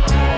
not.